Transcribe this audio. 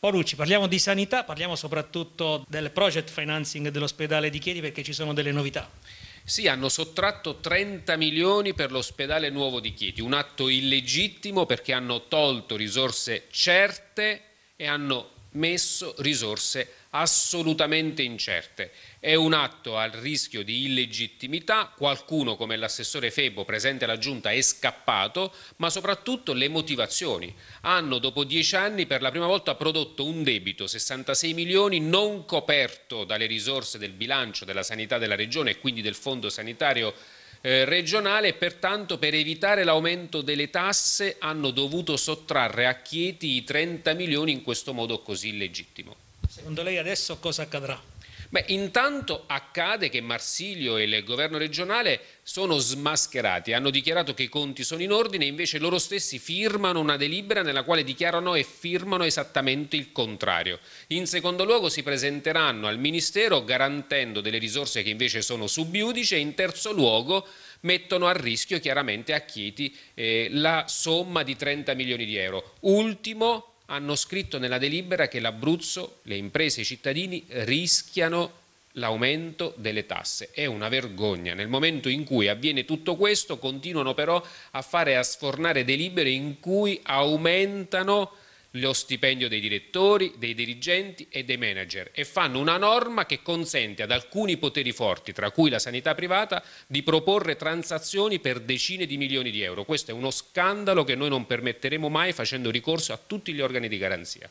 Paolucci, parliamo di sanità, parliamo soprattutto del project financing dell'ospedale di Chieti perché ci sono delle novità. Sì, hanno sottratto 30 milioni per l'ospedale nuovo di Chieti, un atto illegittimo perché hanno tolto risorse certe e hanno messo risorse assolutamente incerte. È un atto al rischio di illegittimità, qualcuno come l'assessore Febo presente alla Giunta è scappato, ma soprattutto le motivazioni. Hanno dopo dieci anni per la prima volta prodotto un debito, 66 milioni, non coperto dalle risorse del bilancio della sanità della regione e quindi del fondo sanitario eh, regionale e pertanto per evitare l'aumento delle tasse hanno dovuto sottrarre a Chieti i 30 milioni in questo modo così illegittimo. Secondo lei adesso cosa accadrà? Beh, intanto accade che Marsilio e il governo regionale sono smascherati, hanno dichiarato che i conti sono in ordine invece loro stessi firmano una delibera nella quale dichiarano e firmano esattamente il contrario. In secondo luogo si presenteranno al Ministero garantendo delle risorse che invece sono subiudice e in terzo luogo mettono a rischio chiaramente a Chieti eh, la somma di 30 milioni di euro. Ultimo hanno scritto nella delibera che l'Abruzzo, le imprese e i cittadini rischiano l'aumento delle tasse. È una vergogna. Nel momento in cui avviene tutto questo continuano però a fare a sfornare delibere in cui aumentano lo stipendio dei direttori, dei dirigenti e dei manager e fanno una norma che consente ad alcuni poteri forti, tra cui la sanità privata, di proporre transazioni per decine di milioni di euro. Questo è uno scandalo che noi non permetteremo mai facendo ricorso a tutti gli organi di garanzia.